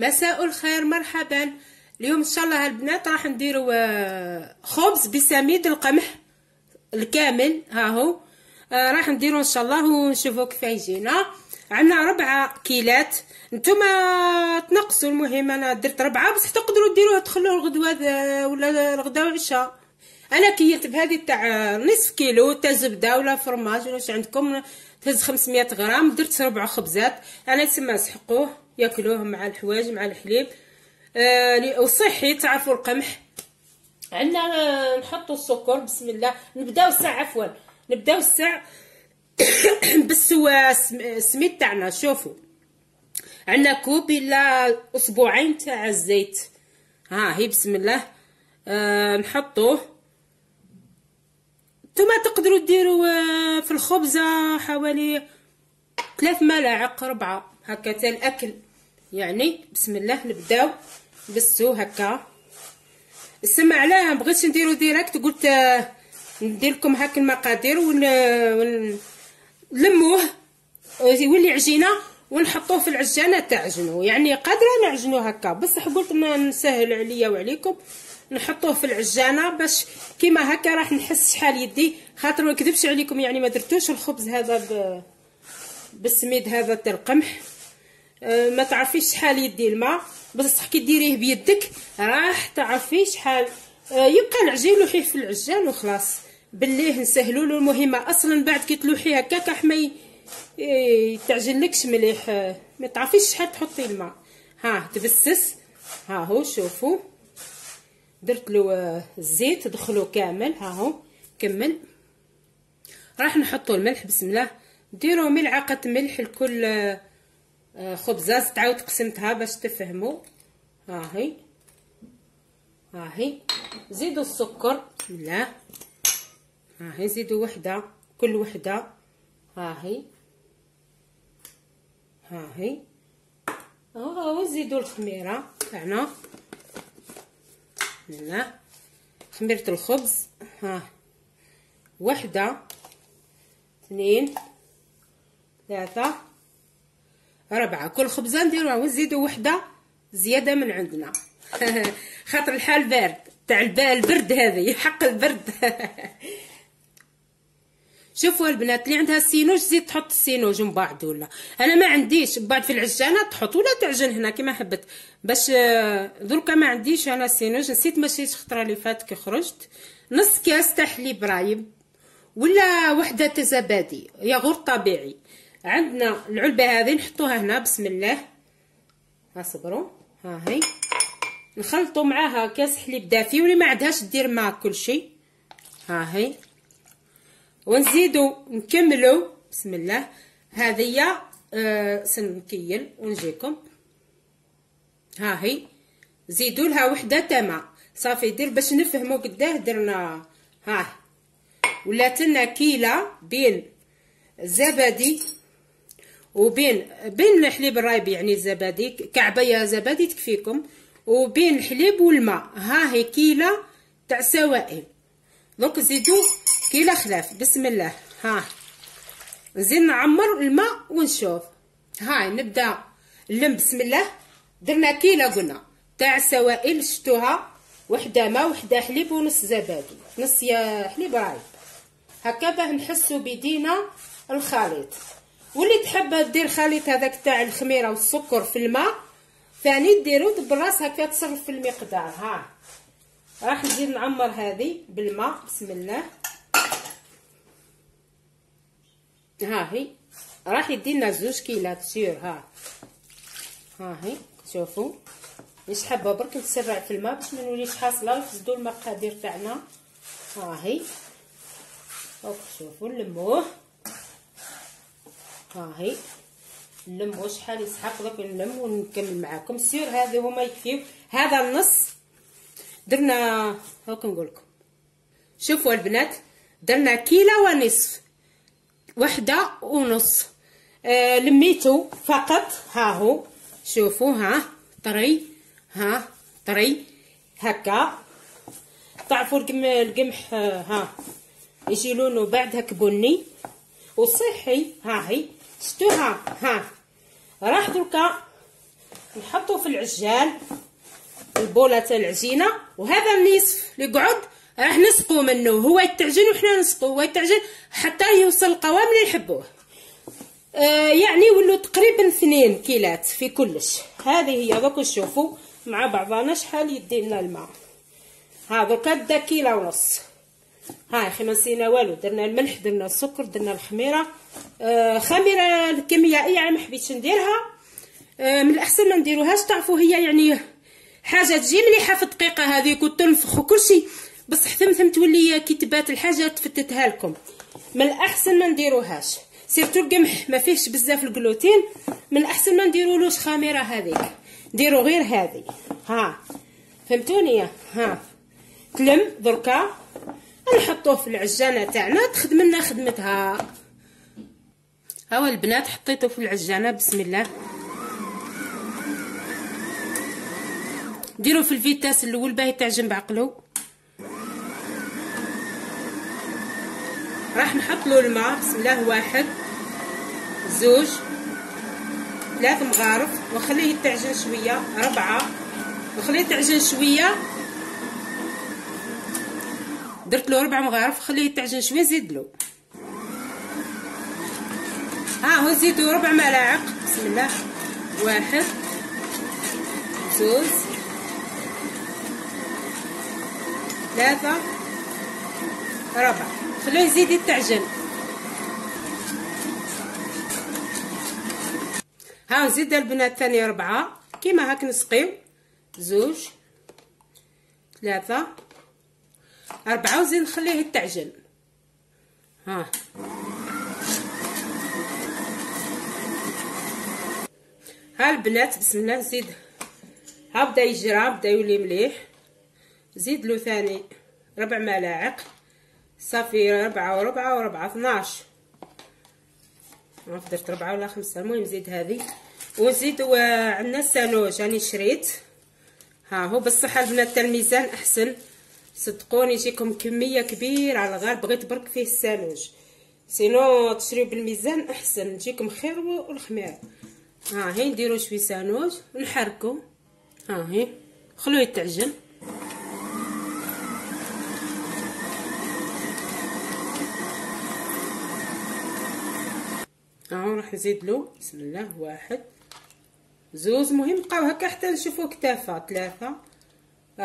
مساء الخير مرحبا. اليوم إن شاء الله البنات راح نديروا آه، خبز بسميد القمح الكامل. ها هو. آه، راح نديروا إن شاء الله ونشوفوا كيف يجينا. عندنا ربعة كيلات. نتوما تنقصوا المهم أنا درت ربعة بس تقدروا ديروها تخلوا الغدوة ولا الغدا والعشاء. أنا كيلت بهذه تاع نصف كيلو تاع زبدة ولا فرماج ولا عندكم تهز 500 غرام درت ربع خبزات. أنا تسمى نسحقوه. ياكلوه مع الحوايج مع الحليب. آه وصحي تعرفوا القمح؟ عندنا آه نحطوا السكر بسم الله. نبداو الساعة عفوا. نبداو الساعة بالسوا السميد تاعنا. شوفوا. عندنا كوب الا أسبوعين تاع الزيت. ها هي بسم الله. آه نحطوه. نتوما تقدروا ديروا آه، في الخبزة حوالي ثلاث ملاعق ربعة. هكا تاع الأكل. يعني بسم الله نبداو بالسو هكا. السمع علاه بغيتش نديرو ديريكت قلت آه، ندير لكم هاك المقادير ون نلموه يولي عجينة ونحطوه في العجانة تعجنو يعني قادرة نعجنو هكا. بصح قلت نسهل عليا وعليكم. نحطوه في العجانة باش كيما هكا راح نحس شحال يدي. خاطر ما نكذبش عليكم يعني ما درتوش الخبز هذا ب... بالسميد هذا تاع القمح ما تعرفيش شحال يدي الماء بصح كي ديريه بيدك راح تعرفي شحال. أه يبقى العجين لوحيه في العجان وخلاص. بالليه نسهلوا له المهمة. أصلا بعد كي تلوحيه هكاك راح ما يتعجنلكش مليح. أه ما تعرفيش شحال تحطي الماء. ها تبسس. ها هو شوفوا. درت له الزيت دخلو كامل. ها هو كمل. راح نحطو الملح بسم الله. ديروا ملعقة ملح لكل خبزه تعاود قسمتها باش تفهموا ها هي ها هي زيدوا السكر. الله ها هي زيدوا وحده. كل وحده. ها هي ها هي ها زيدوا الخميرة. تاعنا هنا خميرة الخبز. ها. وحدة. اثنين. ثلاثة. أربعة كل خبزة نديروها ونزيدو وحدة زيادة من عندنا. خاطر الحال بارد. تاع البرد هذا حق البرد. شوفوا البنات اللي عندها السينوج زيد تحط السينوج من بعد ولا. أنا ما عنديش. بعد في العجانة تحط ولا تعجن هنا كما حبت. باش آه، دركا ما عنديش أنا السينوج. نسيت مشيت خطرة اللي فات كي خرجت. نص كاس تاع حليب رايب. ولا وحدة زبادي ياغورت طبيعي. عندنا العلبة هذه نحطوها هنا بسم الله. ها صبروا ها هي نخلطوا معاها كاس حليب دافي واللي ما عندهاش دير مع كل شيء. ها هي ونزيدو نكملو. بسم الله. هذه آه سنكيل ونجيكم. ها هي زيدوا لها وحدة تما صافي دير باش نفهموا قداه درنا. ها. ولات لنا كيلة بين زبادي وبين بين الحليب الرايب يعني الزبادي كعبة زبادي تكفيكم. وبين الحليب والماء ها هي كيلة تاع سوائل. donc زيدوا كيلا خلاف. بسم الله. ها. نزيد نعمر الماء ونشوف. هاي نبدأ. نلم بسم الله. درنا كيلا قلنا. تاع سوائل شتوها وحدة ماء وحدة حليب ونص زبادي. نص يا حليب رايب. هكا باه نحسو بيدينا الخليط. واللي تحب دير خليط هذاك تاع الخميرة والسكر في الماء؟ ثاني ديرو بالراس هكا تصرف في المقدار ها. راح نزيد نعمر هذه بالماء بسم الله. ها هي. راح يدينا زوج كيلات سير ها. ها هي. شوفوا. مش حابة برك نسرع في الماء باش ما نوليش حاصلة نفسدوا المقادير تاعنا. ها هي. شوفوا نلموه. ها هي نلمو شحال يسحق دوك نلم ونكمل معاكم. سير هذا هما يكفيو هذا النص درنا هاك نقول لكم. شوفوا البنات درنا كيلو ونصف وحدة ونص. آه لميتو فقط. ها هو. شوفوا ها طري ها طري. هكا. تعرفوا القمح ها. يجي لونه بعد هك بني. وصحي ها هي. شتوها ها؟ راح دركا نحطو في العجان البولة تاع العجينة وهذا النصف اللي قعد راح نسقو منه هو يتعجن وحنا نسقو هو يتعجن حتى يوصل القوام اللي نحبوه آه يعني ولو تقريبا اثنين كيلات في كلش. هذه هي دوك نشوفوا مع بعضنا شحال يدينا الماء. ها دركا دا كيلو ونص. ها أخي ما نسينا والو درنا الملح درنا السكر درنا الخميرة. آه خميرة الكيميائية يعني ما حبيتش نديرها. آه من الأحسن ما نديروهاش تعرفوا هي يعني حاجة تجي مليحة في الدقيقة هذيك وتنفخ وكلشي بصح ثمثم تولي كي تبات الحاجة تفتتها لكم. من الأحسن ما نديروهاش. سيرتو القمح ما فيهش بزاف الجلوتين من الأحسن ما نديرولوش خميرة هذيك. ديروا غير هذه. ها فهمتوني؟ ها تلم دركا. نحطوه في العجانة تاعنا تخدم لنا خدمتها. هاو البنات حطيته في العجانة بسم الله. ديروا في الفيتاس الأول باهي تعجن بعقلو. راح نحط له الماء بسم الله واحد. زوج. ثلاث مغارف. وخليه يتعجن شوية. ربعة. وخليه يتعجن شوية. درت له ربع مغارف خليه يتعجن شوية زيد له. ها هو زيدوا ربع ملاعق. بسم الله. واحد. زوج ثلاثة. ربع. خليه يزيد يتعجن. ها نزيد البنات ثاني ربعة. كيما هاك نسقيو. زوج. ثلاثة. أربعة وزيد نخليه يتعجن ها. ها البنات بسم الله نزيد ها بدأ يجرى بدأ يولي مليح. زيد له ثاني ربع ملاعق. صافي ربعة وربعة وربعة اثناش. ما درت ربعة ولا خمسة. المهم زيد هذه. وزيد عندنا السانوج راني شريت. ها هو بصح البنات الميزان أحسن. صدقوني يجيكم كمية كبيرة على الغار بغيت برك فيه السانوج سينو تشريو بالميزان أحسن. تجيكم خير والخميره ها هي نديرو شوي سانوج ونحركو ها هي. خلوه يتعجن. ها راح نزيد له. بسم الله واحد. زوز مهم. بقاو هكا حتى نشوفو كتافة. ثلاثة.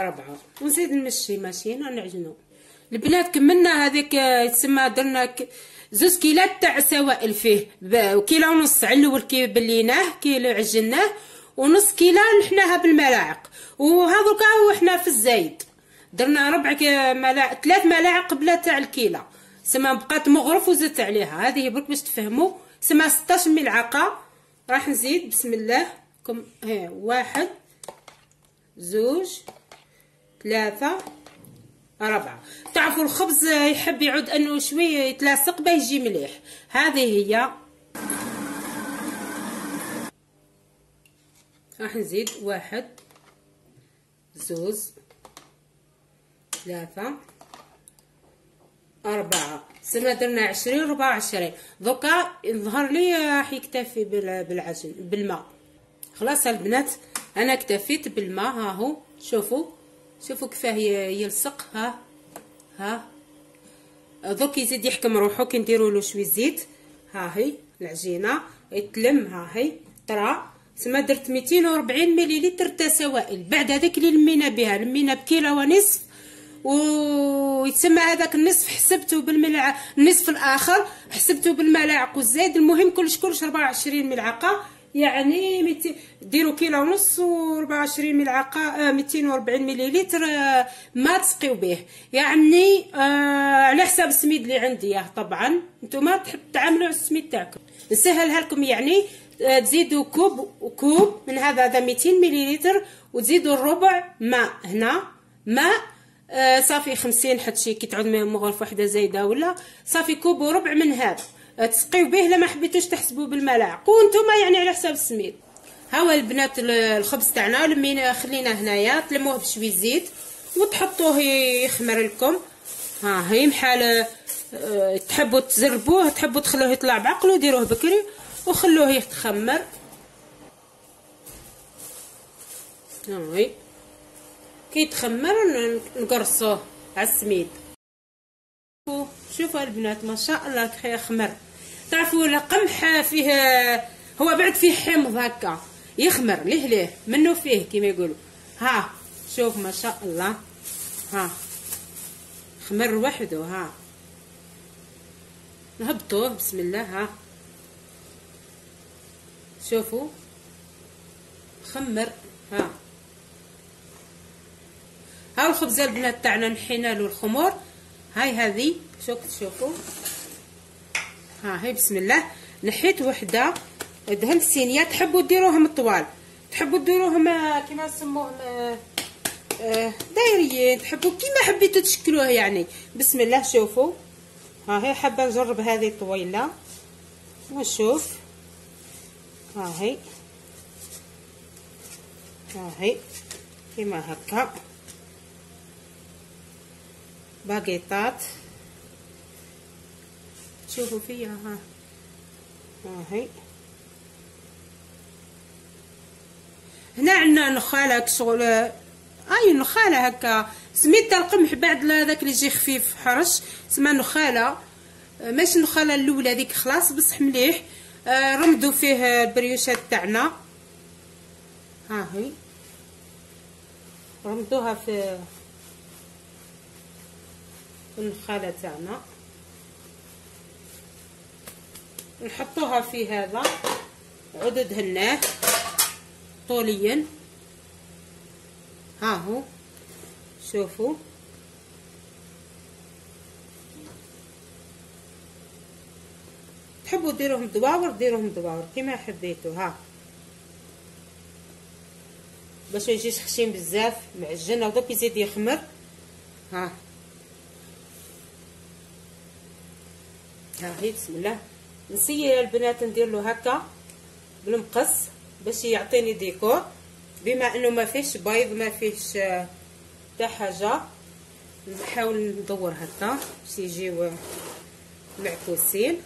ربعة. ونزيد نمشي ماشينا نعجنو. البنات كملنا هذيك يتسمى درنا زوز كيلات تاع سوائل فيه. كيلو ونص على الأول كي بليناه كيلو عجناه ونص كيلو نحناها بالملاعق. وهذوك وحنا في الزايد. درنا ربع ملاعق ثلاث ملاعق قبل تاع الكيلو. سما بقات مغرف وزدت عليها. هذه برك باش تفهموا. سما 16 ملعقة. راح نزيد. بسم الله. كم ها واحد زوج ثلاثة أربعة تعرفوا الخبز يحب يعود أنه شوية يتلاصق به يجي مليح. هذه هي. راح نزيد. واحد زوز ثلاثة أربعة. سما درنا عشرين ربعة وعشرين. دوكا يظهر لي راح يكتفي بالعجن بالماء. خلاص البنات أنا اكتفيت بالماء. ها هو شوفوا. شوفوا كيفاه يلصق ها؟ ها؟ دوك يزيد يحكم روحو كي نديروا له شوية زيت. ها هي العجينة يتلم ها هي طرا. سما درت 240 مليلتر تاع سوائل. بعد هذيك اللي لمينا بها لمينا بكيلو ونصف ويتسمى هذاك النصف حسبته بالملعقه النصف الآخر حسبته بالملاعق والزايد. المهم كلش كلش 24 ملعقة. يعني ديروا كيلو ونص و24 ملعقه آه 240 مليلتر ما تسقيو به. يعني آه على حساب السميد اللي عندي طبعا. نتوما تحب تعملوا السميد تاعكم. نسهلها لكم يعني آه تزيدوا كوب وكوب من هذا هذا 200 مليلتر وتزيدوا الربع ماء هنا. ماء آه صافي خمسين حتى شي كي تعود مغرف وحدة زايدة ولا صافي كوب وربع من هذا. تسقيو به لما حبيتوش تحسبوا بالملاعق وأنتم يعني على حساب السميد. هاو البنات الخبز تاعنا لمينا خلينا هنايا تلموه بشويه زيت وتحطوه يخمر لكم. ها هي محال أه تحبوا تزربوه تحبوا تخلوه يطلع بعقلو ديروه بكري وخلوه يتخمر. هاي كيتخمر نقرصوه على السميد. شوفوا البنات ما شاء الله كيخمر تعرفوا القمح فيه هو بعد فيه حمض هكا يخمر ليه ليه؟ منه فيه؟ كما يقولوا. ها شوف ما شاء الله. ها خمر وحده ها. نهبطوه بسم الله ها. شوفوا. خمر ها. ها الخبزه البنات تاعنا نحينا له الخمور هاي هذه شوف تشوفوا ها هاي بسم الله. نحيت وحدة دهنت الصينيه تحبوا ديروهم طوال تحبوا ديروهم كيما نسموهم آه، دايريين. تحبوا كيما حبيتوا تشكلوه يعني. بسم الله شوفوا. ها هي حابة نجرب هذه طويله ونشوف. ها هي. ها هي. كيما هكا. باقيطات شوفوا فيها ها. ها هي هنا عندنا نخاله شغل آي نخالة هكا. سميت القمح بعد هذاك اللي يجي خفيف حرش سما نخالة. ماشي النخالة الأولى هذيك خلاص بصح مليح. آه، رمدوا فيه البريوشات تاعنا. ها هي. رمدوها في النخاله تاعنا. نحطوها في هذا. عود دهناه طوليا. ها هو. شوفوا. تحبوا ديروهم دواور ديروهم دواور كيما حبيتوا ها. باش ما يجيش خشين بزاف. معجن. ودوك يزيد يخمر. ها. ها هي بسم الله. نسيي البنات ندير له هكا بالمقص باش يعطيني ديكور. بما إنه ما فيش بيض ما فيش حتى حاجة نحاول ندور هكا باش يجيو معكوسين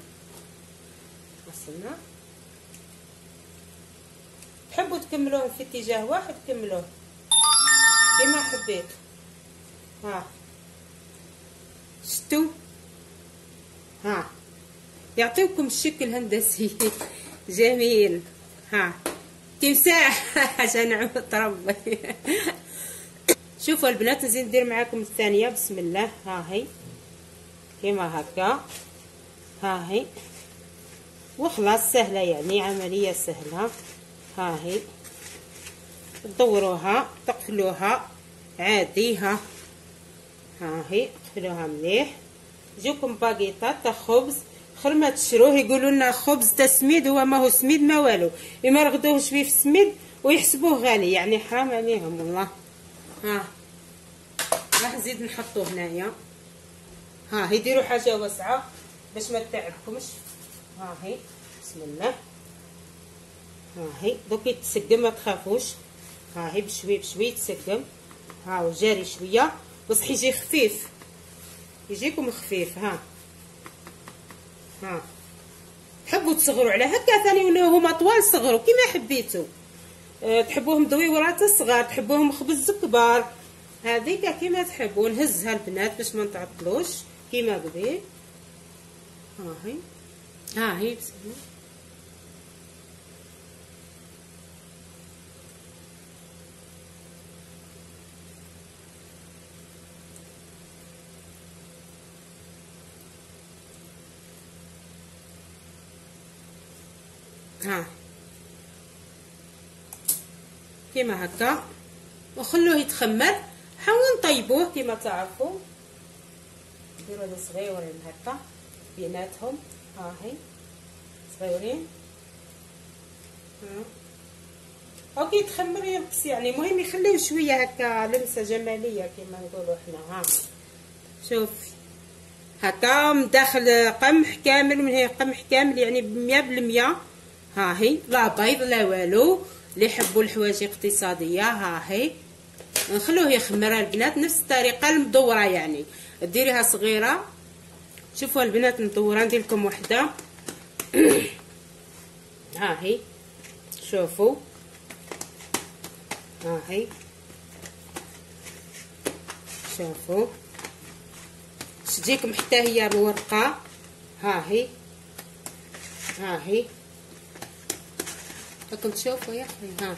وصلنا. تحبوا تكملوهم في اتجاه واحد؟ كملوه. كما حبيت. ها. شتو ها. يعطيكم الشكل هندسي. جميل. ها. تمساح. عشان نعمل ربي شوفوا البنات نزيد ندير معاكم الثانية. بسم الله. ها هي. كيما هكا. ها هي. وخلاص سهلة يعني. عملية سهلة. ها هي. تدوروها تقفلوها. عادي. ها. ها هي. تقفلوها مليح. يجيكم باقيطات خبز. خير ما تشروه يقولوا لنا خبز سميد هو ما هو سميد ما والو. إما رغدوه شوية في السميد ويحسبوه غالي يعني حرام عليهم والله. ها. راح نزيد نحطوه هنايا. ها يديروا حاجة واسعة باش ما تعبكمش ها هي. بسم الله. ها هي. دوك يتسقم ما تخافوش. ها هي بشوي بشوي يتسقم. ها وجاري شوية. بصح يجي خفيف. يجيكم خفيف ها. ها. تحبوا تصغروا على هكا ثاني ولا هما طوال صغروا كيما حبيتوا أه تحبوهم دويورات صغار تحبوهم خبز كبار. هذيك كيما تحبوا نهزها البنات باش ما نتعطلوش كيما قبيل ها هي ها هي بسم الله ها. كيما هكا. وخلوه يتخمر. حاولوا نطيبوه كيما تعرفوا. نديرو هذا صغيورين هكا. بيناتهم. ها هي. صغيورين. ها. أو كيتخمر ينقص يعني المهم يخليه شوية هكا لمسة جمالية كيما نقولوا حنا ها. شوف. هكا داخل قمح كامل من هي قمح كامل يعني بمية بالمية. ها هي لا بيض لا والو. اللي يحبوا الحوايج اقتصاديه ها هي. نخلوه يخمر البنات نفس الطريقة المدورة يعني. ديريها صغيرة. شوفوا البنات مدورة ندير لكم وحدة. ها هي. شوفوا. ها هي. شوفوا. تجيكم حتى هي الورقة. ها هي. ها هي. راكم تشوفوا يا أخي. ها.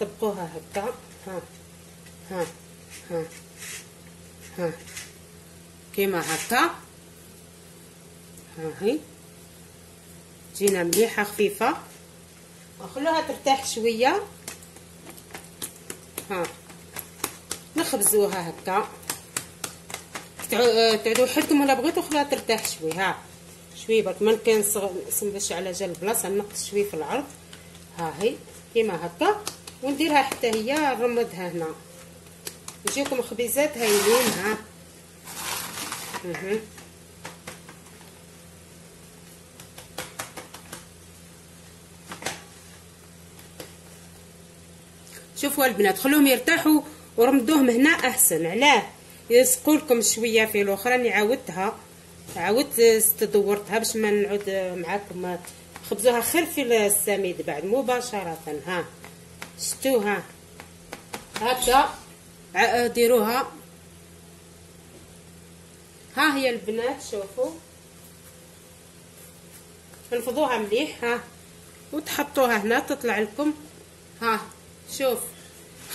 طبقوها هكا. ها. ها. ها. ها. كيما هكا. ها هي. تجينا مليحة خفيفة. نخلوها ترتاح شوية. ها. نخبزوها هكا. تعودوا حدكم ولا بغيتو خليها ترتاح شوي. ها. شوي برك ما كنصبش على جال البلاصه نقص شوي في العرض. ها هي كيما هكا. ونديرها حتى هي نرمدها هنا. يجيكم خبيزات هايلين ها. شوفوا البنات خلوهم يرتاحوا ورمدوهم هنا أحسن. علاه يسقوا لكم شوية في الأخرى راني عاودتها عاودت استدورتها باش ما نعود معاكم خبزوها خير في السميد بعد مباشرة ها. شتوها. هكا ديروها. ها هي البنات شوفوا. انفضوها مليح ها. وتحطوها هنا تطلع لكم. ها شوف.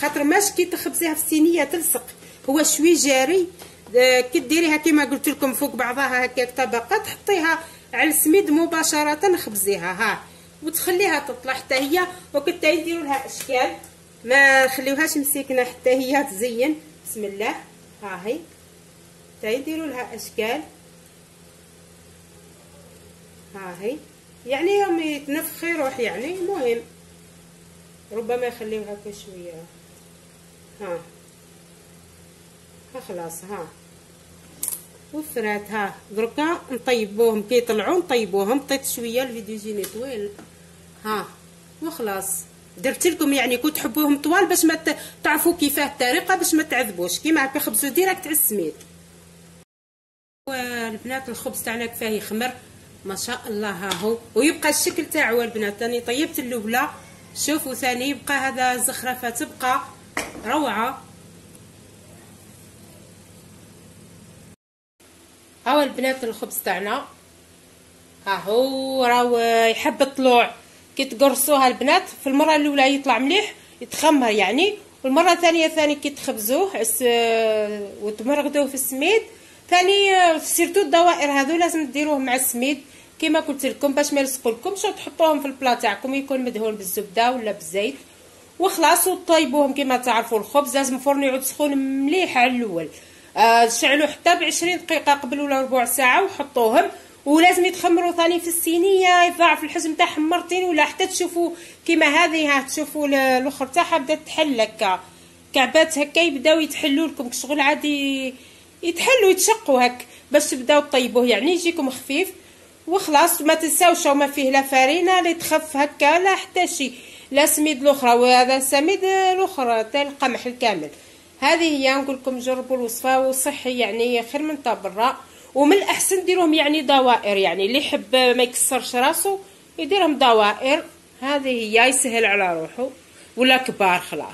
خاطر ماش كي تخبزيها في الصينية تلصق. هو شوي جاري. آه، كي ديريها كيما قلت لكم فوق بعضها هكاك طبقات تحطيها على السميد مباشرة خبزيها ها. وتخليها تطلع حتى هي وكتا يديروا لها إشكال. ما خليوهاش مسكنة حتى هي تزين. بسم الله. ها هي. حتى يديروا لها إشكال. ها هي. يعني يوم يتنفخ يروح يعني مهم. ربما يخليوها هكا شوية ها. ها خلاص ها. وفرات ها دركا نطيبوهم كي يطلعوا نطيبوهم. طيت شوية الفيديو يجيني طويل. ها وخلاص. درت لكم يعني كنت تحبوهم طوال باش ما تعرفوا كيفاه الطريقة باش ما تعذبوش. كيما هكا خبزوا directe على السميد. والبنات الخبز تاعنا كفاه يخمر. ما شاء الله ها هو. ويبقى الشكل تاعو البنات راني طيبت الاولى شوفوا ثاني يبقى هذا زخرفة تبقى روعة. هاو البنات الخبز تاعنا. ها هو راهو يحب الطلوع. كي تقرصوها البنات في المرة الأولى يطلع مليح يتخمر يعني. والمرة الثانية ثاني كي تخبزوه وتمرغدوه في السميد. ثاني سيرتو الدوائر هذو لازم ديروه مع السميد. كما قلت لكم باش ما يلصقولكمش تحطوهم في البلا تاعكم يكون مدهون بالزبدة ولا بالزيت. وخلاص وطيبوهم كما تعرفوا الخبز لازم الفرن يعود سخون مليح على الأول. آه شعلوا حتى ب 20 دقيقة قبل ولا ربع ساعة وحطوهم ولازم يتخمروا ثاني في الصينيه يضاعف الحجم تاعهم مرتين ولا حتى تشوفوا كيما هذه ها تشوفوا الأخر تاعها بدات تحل هكا. كعبات هكا يبداو يتحلوا لكم شغل عادي يتحلوا يتشقوا هك باش تبداو طيبوه يعني يجيكم خفيف وخلاص ما تنساوش ما فيه لا فرينه لا تخف هكا لا حتى شي. لا سميد الأخرى وهذا سميد الأخرى تاع القمح الكامل هذه هي نقول لكم جربوا الوصفة وصحي يعني خير من تاع برا ومن الأحسن ديروهم يعني دوائر يعني اللي يحب ما يكسرش راسو يديرهم دوائر. هذه هي يسهل على روحه ولا كبار خلاص.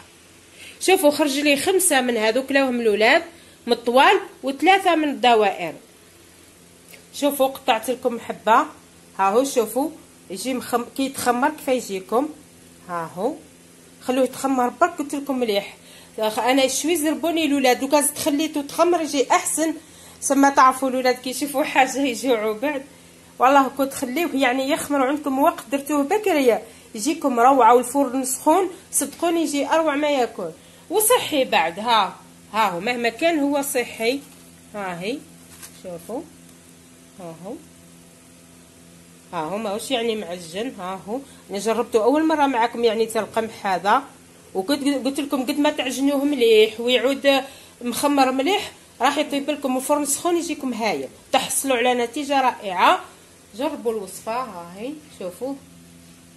شوفوا خرج لي خمسة من هذوك لهم الأولاد من الطوال وثلاثة من الدوائر. شوفوا قطعت لكم حبة. ها هو شوفوا يجي مخم... كي يتخمر كيف يجيكم؟ ها هو خلوه يتخمر برك قلت لكم مليح. أنا شوي زربوني الاولاد لو كان تخليته تخمر يجي أحسن. سما تعرفوا الاولاد كي يشوفوا حاجة يجوعوا بعد. والله كنت تخليوه يعني يخمر عندكم وقت درتوه بكرية. يجيكم روعة والفرن سخون صدقوني يجي أروع ما يكون وصحي بعد ها ها هو مهما كان هو صحي. ها هي شوفوا. ها هو. ها هو ماهوش يعني معجن؟ ها هو. أنا جربته أول مرة معكم يعني تاع القمح هذا وقلت قلت لكم قد ما تعجنوه مليح ويعود مخمر مليح راح يطيب لكم الفرن سخون يجيكم هايل. تحصلوا على نتيجة رائعة. جربوا الوصفة ها هي شوفوا.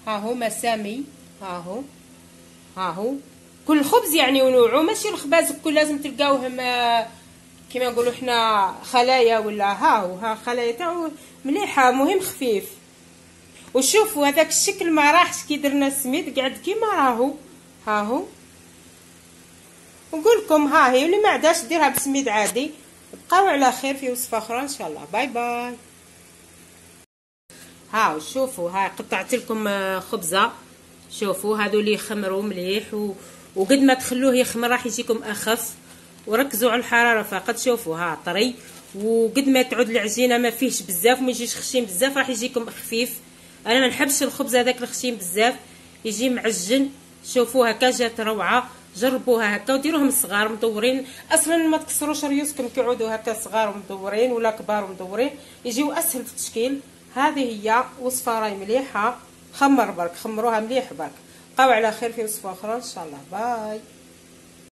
ها هو مسامي ها هو ها هو. كل خبز يعني ونوعه ماشي الخباز الكل لازم تلقاوهم كما نقولوا حنا خلايا ولا ها هو ها خلايا تاعو مليحة مهم خفيف. وشوفوا هذاك الشكل ما راحش كي درنا السميد قعد كيما راهو. ها هو؟ لكم ها هي اللي ما عندهاش ديرها بسميد عادي. بقاو على خير في وصفة أخرى إن شاء الله. باي باي. ها شوفوا ها قطعت لكم آه، خبزة. شوفوا هادو اللي يخمروا مليح و... وقد ما تخلوه يخمر راح يجيكم أخف. وركزوا على الحرارة فقط شوفوا ها طري. وقد ما تعود العجينة ما فيهش بزاف وما يجيش خشين بزاف راح يجيكم خفيف أنا ما نحبش الخبز هذاك الخشين بزاف. يجي معجن. شوفوا هكا جات روعة جربوها هكا وديروهم صغار مدورين. أصلا ما تكسروش ريوسكم كيعودوا هكا صغار ومدورين ولا كبار ومدورين يجيو أسهل في التشكيل. هذه هي وصفة راهي مليحة. خمر برك خمروها مليح برك. بقاو على خير في وصفة أخرى إن شاء الله. باي.